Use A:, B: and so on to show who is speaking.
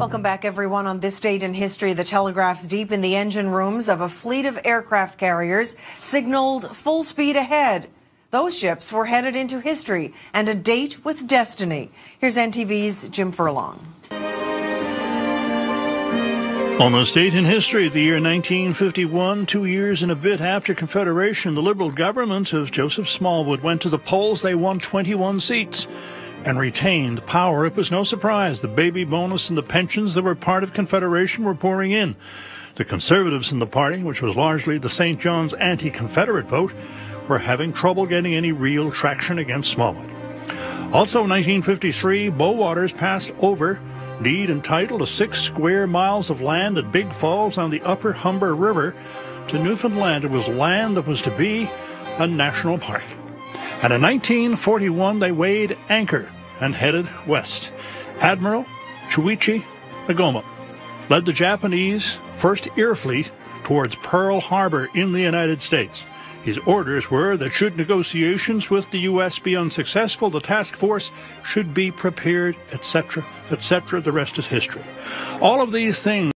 A: Welcome back, everyone. On this date in history, the telegraphs deep in the engine rooms of a fleet of aircraft carriers signaled full speed ahead. Those ships were headed into history and a date with destiny. Here's NTV's Jim Furlong.
B: On this date in history, the year 1951, two years and a bit after Confederation, the Liberal government of Joseph Smallwood went to the polls. They won 21 seats and retained power. It was no surprise the baby bonus and the pensions that were part of Confederation were pouring in. The Conservatives in the party, which was largely the St. John's anti Confederate vote, were having trouble getting any real traction against Smallwood. Also, 1953, Bowaters passed over deed and title to six square miles of land at Big Falls on the upper Humber River to Newfoundland. It was land that was to be a national park. And in 1941, they weighed anchor and headed west. Admiral Chuichi Nagumo led the Japanese First Air Fleet towards Pearl Harbor in the United States. His orders were that should negotiations with the U.S. be unsuccessful, the task force should be prepared, etc., etc. The rest is history. All of these things